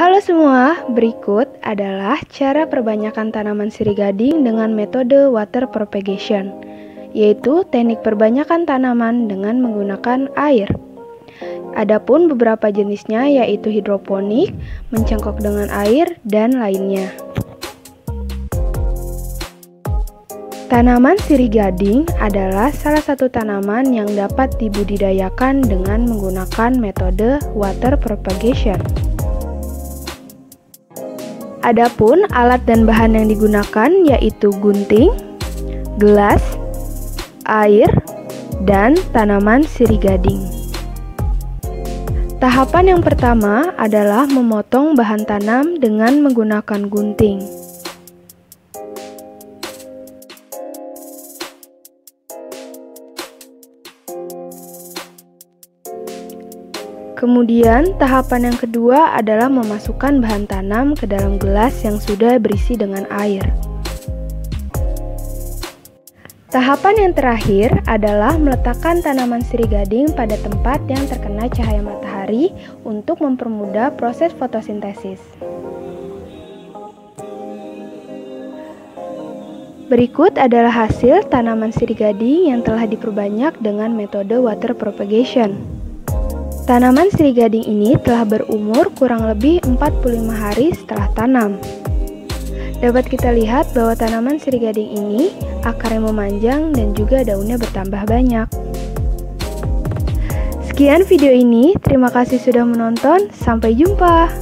Halo semua, berikut adalah cara perbanyakan tanaman sirih gading dengan metode water propagation, yaitu teknik perbanyakan tanaman dengan menggunakan air. Adapun beberapa jenisnya yaitu hidroponik, mencengkok dengan air, dan lainnya. Tanaman sirih gading adalah salah satu tanaman yang dapat dibudidayakan dengan menggunakan metode water propagation. Adapun alat dan bahan yang digunakan yaitu gunting, gelas, air, dan tanaman sirih gading. Tahapan yang pertama adalah memotong bahan tanam dengan menggunakan gunting. Kemudian, tahapan yang kedua adalah memasukkan bahan tanam ke dalam gelas yang sudah berisi dengan air. Tahapan yang terakhir adalah meletakkan tanaman sirih gading pada tempat yang terkena cahaya matahari untuk mempermudah proses fotosintesis. Berikut adalah hasil tanaman sirih gading yang telah diperbanyak dengan metode water propagation. Tanaman sirih gading ini telah berumur kurang lebih 45 hari setelah tanam. Dapat kita lihat bahwa tanaman sirih gading ini akarnya memanjang dan juga daunnya bertambah banyak. Sekian video ini, terima kasih sudah menonton, sampai jumpa.